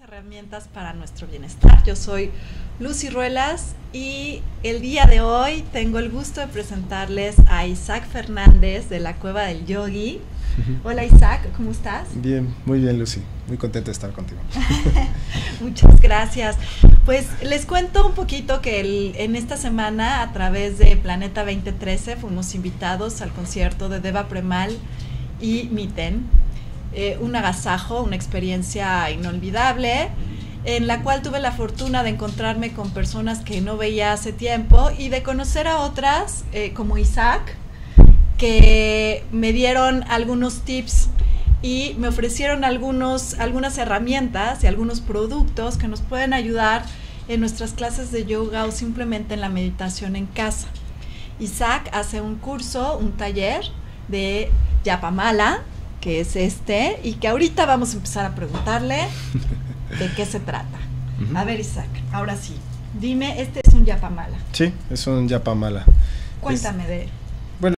herramientas para nuestro bienestar. Yo soy Lucy Ruelas y el día de hoy tengo el gusto de presentarles a Isaac Fernández de la Cueva del Yogi. Hola Isaac, ¿cómo estás? Bien, muy bien Lucy, muy contento de estar contigo. Muchas gracias. Pues les cuento un poquito que en esta semana a través de Planeta 2013 fuimos invitados al concierto de Deva Premal y Miten eh, un agasajo, una experiencia inolvidable, en la cual tuve la fortuna de encontrarme con personas que no veía hace tiempo y de conocer a otras, eh, como Isaac, que me dieron algunos tips y me ofrecieron algunos, algunas herramientas y algunos productos que nos pueden ayudar en nuestras clases de yoga o simplemente en la meditación en casa. Isaac hace un curso, un taller de Yapamala, que es este, y que ahorita vamos a empezar a preguntarle de qué se trata. A ver, Isaac, ahora sí, dime, este es un yapamala. Sí, es un yapamala. Cuéntame de